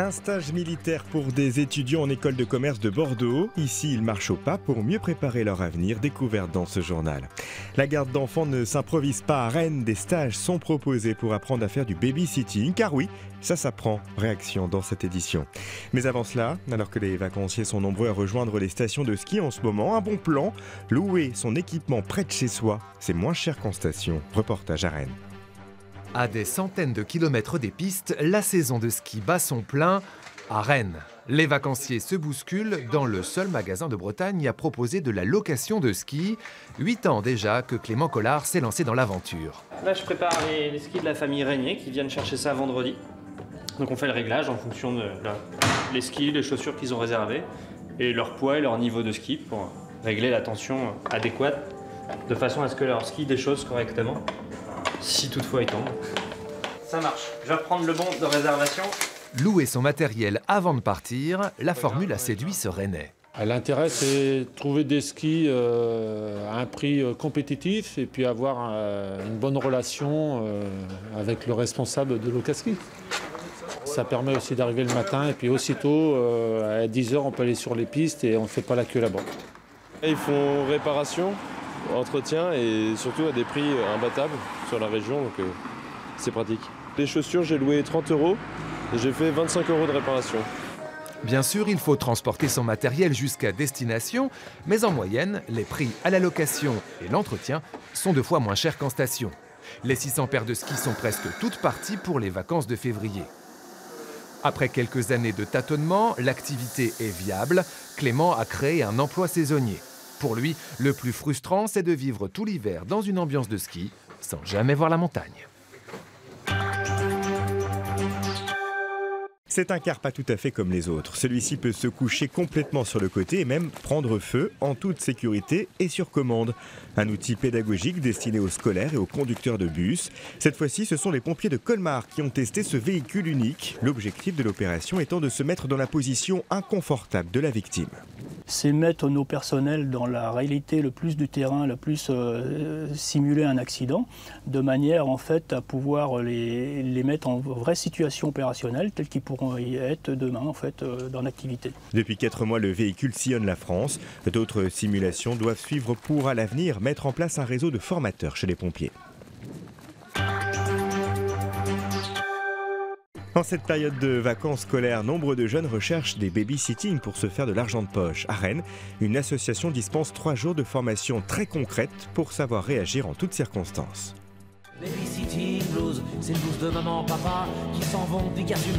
Un stage militaire pour des étudiants en école de commerce de Bordeaux. Ici, ils marchent au pas pour mieux préparer leur avenir, découvert dans ce journal. La garde d'enfants ne s'improvise pas à Rennes. Des stages sont proposés pour apprendre à faire du babysitting, car oui, ça s'apprend. Réaction dans cette édition. Mais avant cela, alors que les vacanciers sont nombreux à rejoindre les stations de ski en ce moment, un bon plan, louer son équipement près de chez soi, c'est moins cher qu'en station. Reportage à Rennes. À des centaines de kilomètres des pistes, la saison de ski bat son plein à Rennes. Les vacanciers se bousculent dans le seul magasin de Bretagne à proposer de la location de ski. Huit ans déjà que Clément Collard s'est lancé dans l'aventure. Là, je prépare les, skis de la famille Régnier qui viennent chercher ça vendredi. Donc on fait le réglage en fonction de les skis, les chaussures qu'ils ont réservées et leur poids et leur niveau de ski pour régler la tension adéquate de façon à ce que leur ski déchausse correctement si toutefois il tombe. Ça marche. Je vais reprendre le bon de réservation. Louer son matériel avant de partir, la formule a séduit ce Rennais. L'intérêt, c'est trouver des skis euh, à un prix euh, compétitif et puis avoir euh, une bonne relation avec le responsable de l'Ocaski. Ça permet aussi d'arriver le matin et puis aussitôt, à 10h, on peut aller sur les pistes et on ne fait pas la queue là-bas. Ils font réparation, entretien et surtout à des prix imbattables sur la région, donc euh, c'est pratique. Les chaussures, j'ai loué 30 euros et j'ai fait 25 euros de réparation. Bien sûr, il faut transporter son matériel jusqu'à destination, mais en moyenne, les prix à la location et l'entretien sont deux fois moins chers qu'en station. Les 600 paires de skis sont presque toutes parties pour les vacances de février. Après quelques années de tâtonnement, l'activité est viable. Clément a créé un emploi saisonnier. Pour lui, le plus frustrant, c'est de vivre tout l'hiver dans une ambiance de ski sans jamais voir la montagne. C'est un car pas tout à fait comme les autres. Celui-ci peut se coucher complètement sur le côté et même prendre feu en toute sécurité et sur commande. Un outil pédagogique destiné aux scolaires et aux conducteurs de bus. Cette fois-ci, ce sont les pompiers de Colmar qui ont testé ce véhicule unique. L'objectif de l'opération étant de se mettre dans la position inconfortable de la victime c'est mettre nos personnels dans la réalité le plus du terrain, le plus euh, simuler un accident, de manière en fait à pouvoir les, mettre en vraie situation opérationnelle telle qu'ils pourront y être demain en fait euh, dans l'activité. Depuis quatre mois, le véhicule sillonne la France. D'autres simulations doivent suivre pour à l'avenir mettre en place un réseau de formateurs chez les pompiers. En cette période de vacances scolaires, nombre de jeunes recherchent des babysitting pour se faire de l'argent de poche. À Rennes, une association dispense trois jours de formation très concrète pour savoir réagir en toutes circonstances c'est de maman, papa qui s'en vont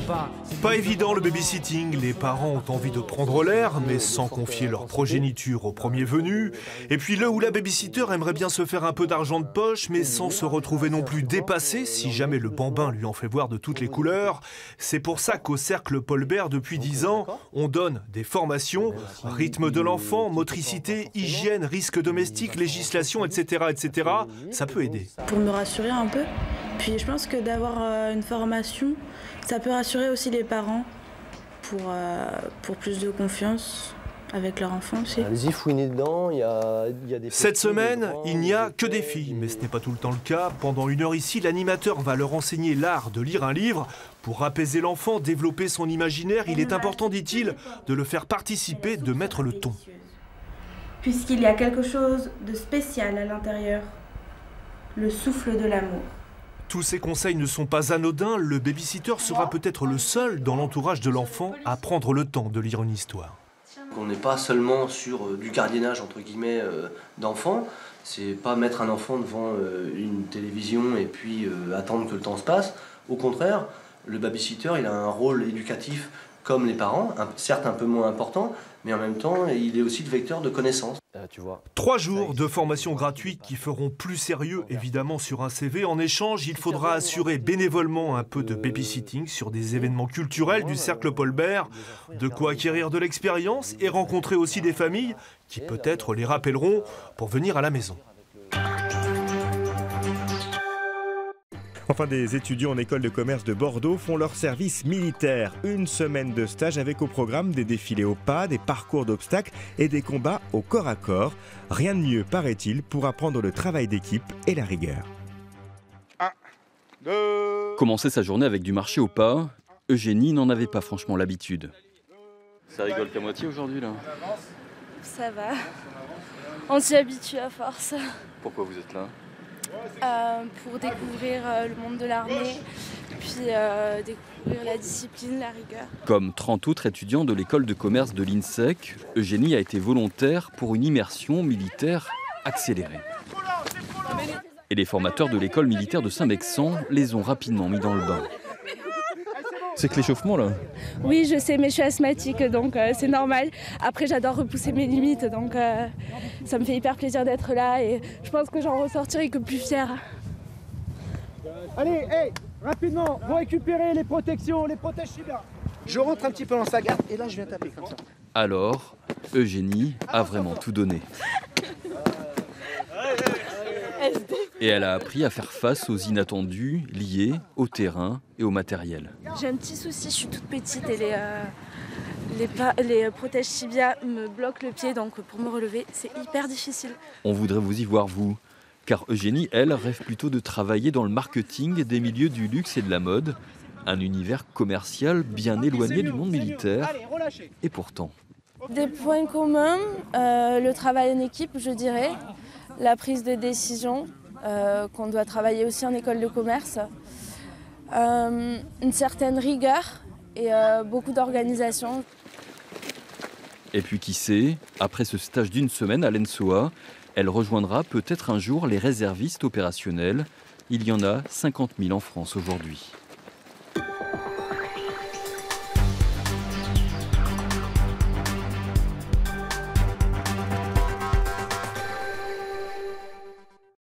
pas. Pas évident le babysitting, les parents ont envie de prendre l'air, mais sans confier leur progéniture au premier venu. Et puis le ou la babysitter aimerait bien se faire un peu d'argent de poche, mais sans se retrouver non plus dépassé si jamais le bambin lui en fait voir de toutes les couleurs. C'est pour ça qu'au Cercle Paul Bert, depuis 10 ans, on donne des formations, rythme de l'enfant, motricité, hygiène, risque domestique, législation, etc., etc. Ça peut aider. Pour me rassurer un peu, puis je pense que d'avoir euh, une formation, ça peut rassurer aussi les parents pour, euh, pour plus de confiance avec leur enfant aussi. Allez-y, fouiner dedans, il y a, des... Cette semaine, il n'y a que des filles, mais ce n'est pas tout le temps le cas. Pendant une heure ici, l'animateur va leur enseigner l'art de lire un livre. Pour apaiser l'enfant, développer son imaginaire, il est important, dit-il, de le faire participer, de mettre le ton. Puisqu'il y a quelque chose de spécial à l'intérieur, le souffle de l'amour. Tous ces conseils ne sont pas anodins, le babysitter sera peut-être le seul dans l'entourage de l'enfant à prendre le temps de lire une histoire. On n'est pas seulement sur euh, du gardiennage entre guillemets euh, d'enfants, c'est pas mettre un enfant devant euh, une télévision et puis attendre que le temps se passe. Au contraire, le babysitter il a un rôle éducatif comme les parents, certes un peu moins important, mais en même temps, il est aussi le vecteur de connaissances. Euh, tu vois. Trois jours de formation gratuite qui feront plus sérieux, évidemment, sur un CV. En échange, il faudra assurer bénévolement un peu de babysitting sur des événements culturels du Cercle Paul Bert, de quoi acquérir de l'expérience et rencontrer aussi des familles qui peut-être les rappelleront pour venir à la maison. Enfin, des étudiants en école de commerce de Bordeaux font leur service militaire. Une semaine de stage avec au programme des défilés au pas, des parcours d'obstacles et des combats au corps à corps. Rien de mieux, paraît-il, pour apprendre le travail d'équipe et la rigueur. Commencer sa journée avec du marché au pas, Eugénie n'en avait pas franchement l'habitude. Ça rigole qu'à moitié aujourd'hui là Ça va. On s'y habitue à force. Pourquoi vous êtes là? Euh, pour découvrir euh, le monde de l'armée, puis euh, découvrir la discipline, la rigueur. Comme 30 autres étudiants de l'école de commerce de l'INSEC, Eugénie a été volontaire pour une immersion militaire accélérée. Et les formateurs de l'école militaire de Saint-Mexan les ont rapidement mis dans le bain. C'est que l'échauffement là Oui, je sais, mais je suis asthmatique, donc euh, c'est normal. Après, j'adore repousser mes limites, donc euh, ça me fait hyper plaisir d'être là et je pense que j'en ressortirai que plus fière. Allez, hey, rapidement, vous récupérez les protections, les protèges bien. Je rentre un petit peu dans sa garde et là je viens taper comme ça. Alors, Eugénie a vraiment tout donné. Et elle a appris à faire face aux inattendus liés au terrain et au matériel. J'ai un petit souci, je suis toute petite et les, euh, les, les protèges tibia me bloquent le pied, donc pour me relever, c'est hyper difficile. On voudrait vous y voir, vous. Car Eugénie, elle, rêve plutôt de travailler dans le marketing des milieux du luxe et de la mode. Un univers commercial bien éloigné du monde militaire. Euh, Et pourtant, Des points communs, euh, le travail en équipe, je dirais, la prise de décision, euh, qu'on doit travailler aussi en école de commerce, euh, une certaine rigueur et euh, beaucoup d'organisation. Et puis qui sait, après ce stage d'une semaine à l'ENSOA, elle rejoindra peut-être un jour les réservistes opérationnels. Il y en a 50 000 en France aujourd'hui.